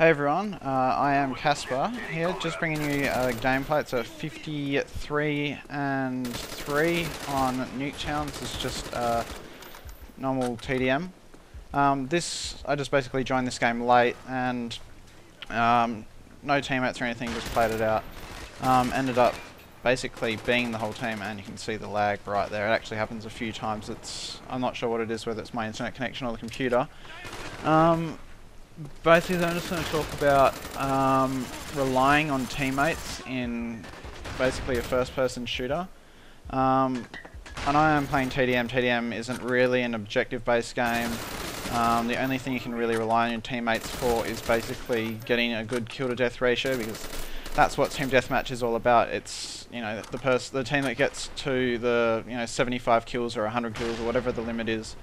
Hey everyone, uh, I am Caspa here, just bringing you a gameplay. It's a 53 and 3 on Nuketown. This is just uh, normal TDM. Um, this, I just basically joined this game late and um, no teammates or anything, just played it out. Um, ended up basically being the whole team and you can see the lag right there. It actually happens a few times. It's I'm not sure what it is, whether it's my internet connection or the computer. Um, basically I'm just going to talk about um, relying on teammates in basically a first person shooter. Um, I know I'm playing TDM. TDM isn't really an objective based game. Um, the only thing you can really rely on your teammates for is basically getting a good kill to death ratio because that's what team deathmatch is all about. It's you know the person, the team that gets to the you know 75 kills or 100 kills or whatever the limit is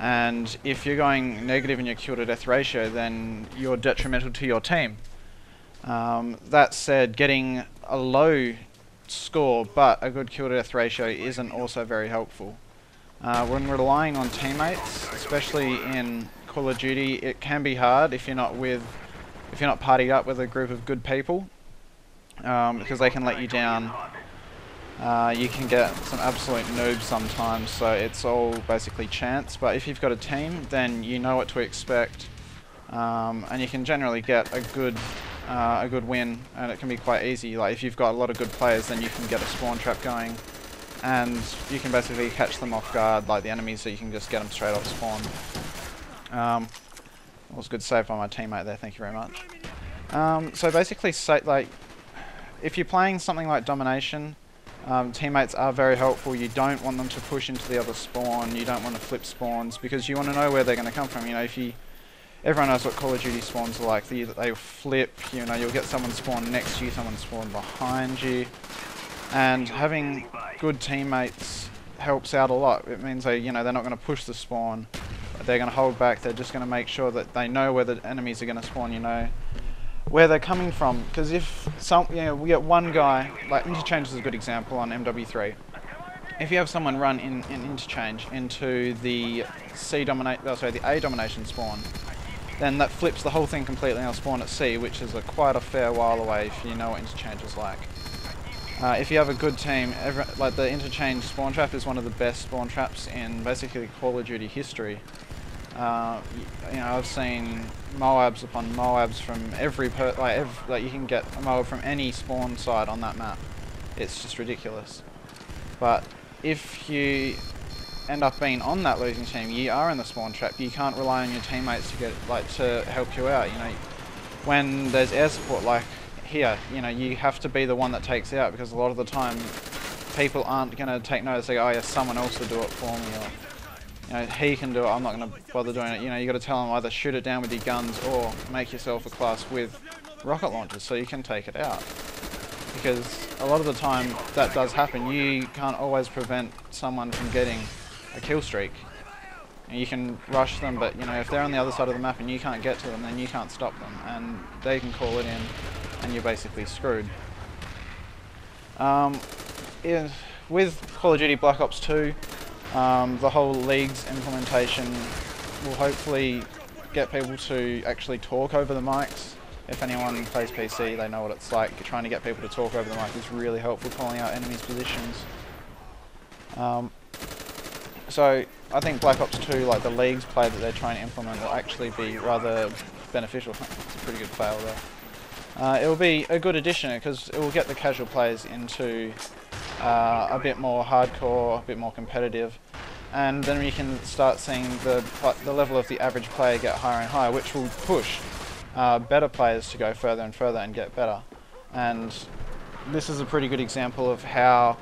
and if you're going negative in your kill to death ratio, then you're detrimental to your team. Um, that said, getting a low score but a good kill to death ratio isn't also very helpful. Uh, when relying on teammates, especially in Call of Duty, it can be hard if you're not with, if you're not partied up with a group of good people, um, because they can let you down uh, you can get some absolute noobs sometimes, so it's all basically chance. But if you've got a team, then you know what to expect, um, and you can generally get a good uh, a good win, and it can be quite easy. Like if you've got a lot of good players, then you can get a spawn trap going, and you can basically catch them off guard, like the enemies, so you can just get them straight off spawn. Um, that was a good save by my teammate there. Thank you very much. Um, so basically, say, like if you're playing something like domination um, teammates are very helpful. You don't want them to push into the other spawn. You don't want to flip spawns because you want to know where they're going to come from. You know, if you everyone knows what Call of Duty spawns are like. They, they flip. You know, you'll get someone spawn next to you, someone spawn behind you, and having good teammates helps out a lot. It means they, you know, they're not going to push the spawn. They're going to hold back. They're just going to make sure that they know where the enemies are going to spawn. You know, where they're coming from. Because if some, you know, we get one guy, like interchange is a good example on MW3. If you have someone run in, in interchange into the C dominate, oh, sorry, the A domination spawn, then that flips the whole thing completely and they'll spawn at C, which is a quite a fair while away if you know what interchange is like. Uh, if you have a good team, every, like the interchange spawn trap is one of the best spawn traps in basically Call of Duty history. Uh, you know, I've seen MOABs upon MOABs from every per like, every, like you can get a MOAB from any spawn site on that map. It's just ridiculous. But if you end up being on that losing team, you are in the spawn trap. You can't rely on your teammates to get like to help you out. You know, when there's air support like here, you know, you have to be the one that takes out because a lot of the time people aren't going to take notice. They go, oh yeah, someone else will do it for me. Or, you know, he can do it, I'm not going to bother doing it. You know, you got to tell him either shoot it down with your guns or make yourself a class with rocket launchers so you can take it out. Because a lot of the time that does happen. You can't always prevent someone from getting a kill streak. You can rush them, but you know if they're on the other side of the map and you can't get to them, then you can't stop them, and they can call it in, and you're basically screwed. Um, with Call of Duty Black Ops 2, um, the whole Leagues implementation will hopefully get people to actually talk over the mics. If anyone plays PC, they know what it's like. Trying to get people to talk over the mic is really helpful, calling out enemies' positions. Um, so I think Black Ops 2, like the Leagues play that they're trying to implement, will actually be rather beneficial. it's a pretty good fail there. Uh, it will be a good addition because it will get the casual players into uh, a bit more hardcore, a bit more competitive, and then you can start seeing the the level of the average player get higher and higher, which will push uh, better players to go further and further and get better. And this is a pretty good example of how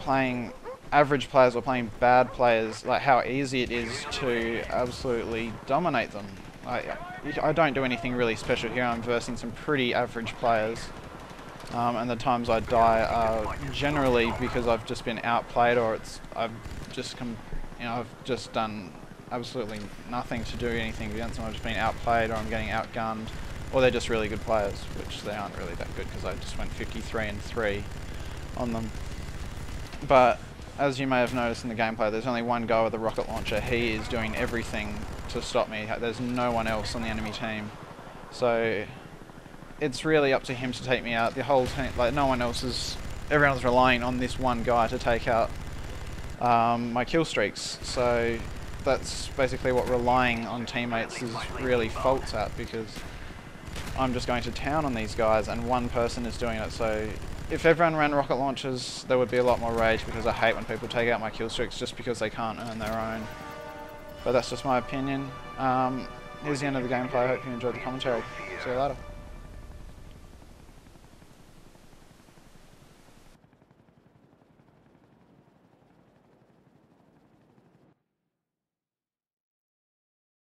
playing average players or playing bad players, like how easy it is to absolutely dominate them. I, I don't do anything really special here. I'm versing some pretty average players um, and the times I die are generally because I've just been outplayed or it's I've just come, you know, I've just done absolutely nothing to do anything against them. I've just been outplayed or I'm getting outgunned, or they're just really good players, which they aren't really that good because I just went 53 and 3 on them. But as you may have noticed in the gameplay, there's only one guy with a rocket launcher. He is doing everything to stop me. There's no one else on the enemy team So it's really up to him to take me out. The whole team, like no one else is, everyone's relying on this one guy to take out um, my kill streaks. So that's basically what relying on teammates is really faults at because I'm just going to town on these guys and one person is doing it. So if everyone ran rocket launchers, there would be a lot more rage because I hate when people take out my kill streaks just because they can't earn their own. But that's just my opinion. Um, here's the end of the gameplay. I hope you enjoyed the commentary. See you later.